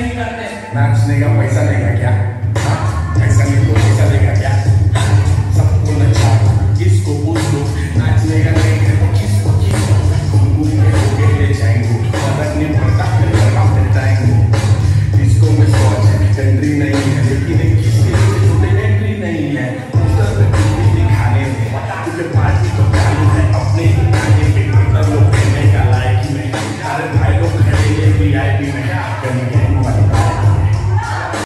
नहीं करते। नाचने का पैसा लेगा क्या?